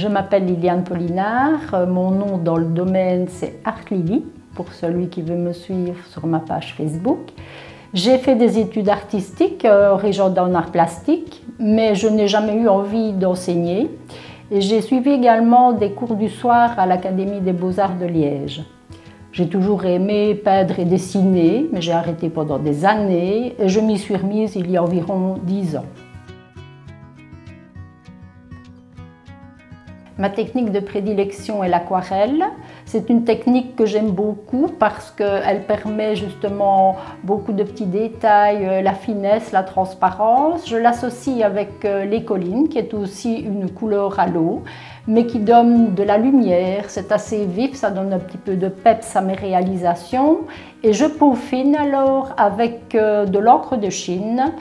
Je m'appelle Liliane Pollinard. Mon nom dans le domaine, c'est Art Lily, pour celui qui veut me suivre sur ma page Facebook. J'ai fait des études artistiques euh, en en art plastique, mais je n'ai jamais eu envie d'enseigner. J'ai suivi également des cours du soir à l'Académie des beaux-arts de Liège. J'ai toujours aimé peindre et dessiner, mais j'ai arrêté pendant des années et je m'y suis remise il y a environ dix ans. Ma technique de prédilection est l'aquarelle. C'est une technique que j'aime beaucoup parce qu'elle permet justement beaucoup de petits détails, euh, la finesse, la transparence. Je l'associe avec euh, l'écoline qui est aussi une couleur à l'eau mais qui donne de la lumière. C'est assez vif, ça donne un petit peu de peps à mes réalisations. Et je peaufine alors avec euh, de l'encre de Chine.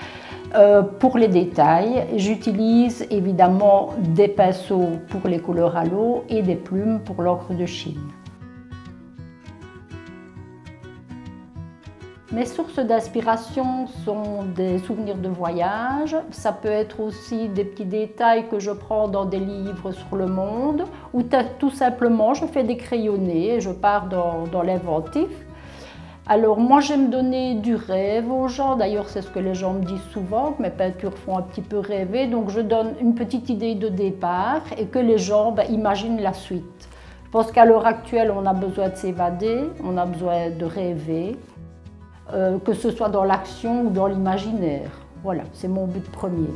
Euh, pour les détails, j'utilise évidemment des pinceaux pour les couleurs à l'eau et des plumes pour l'encre de Chine. Mes sources d'inspiration sont des souvenirs de voyage, ça peut être aussi des petits détails que je prends dans des livres sur le monde, ou tout simplement je fais des crayonnés et je pars dans, l'inventif. Alors moi j'aime donner du rêve aux gens, d'ailleurs c'est ce que les gens me disent souvent, que mes peintures font un petit peu rêver, donc je donne une petite idée de départ et que les gens ben, imaginent la suite. Je pense qu'à l'heure actuelle on a besoin de s'évader, on a besoin de rêver, euh, que ce soit dans l'action ou dans l'imaginaire. Voilà, c'est mon but premier.